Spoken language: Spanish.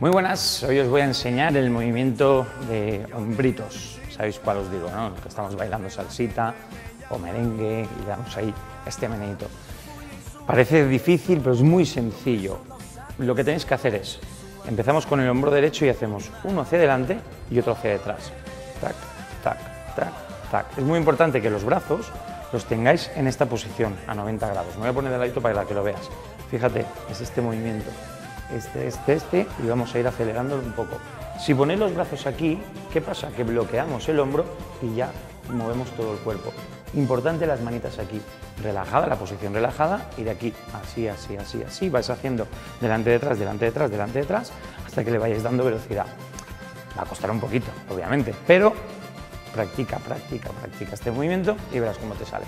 Muy buenas, hoy os voy a enseñar el movimiento de hombritos. Sabéis cuál os digo, ¿no? Que estamos bailando salsita o merengue y damos ahí este meneito. Parece difícil, pero es muy sencillo. Lo que tenéis que hacer es, empezamos con el hombro derecho y hacemos uno hacia adelante y otro hacia detrás. Tac, tac, tac, tac. Es muy importante que los brazos los tengáis en esta posición, a 90 grados. Me voy a poner de ladito para que lo veas. Fíjate, es este movimiento. Este, este, este, y vamos a ir acelerándolo un poco. Si ponéis los brazos aquí, ¿qué pasa? Que bloqueamos el hombro y ya movemos todo el cuerpo. Importante las manitas aquí, relajada, la posición relajada, y de aquí, así, así, así, así, vais haciendo delante, detrás, delante, detrás, delante, detrás, hasta que le vayáis dando velocidad. Va a costar un poquito, obviamente, pero practica, practica, practica este movimiento y verás cómo te sale.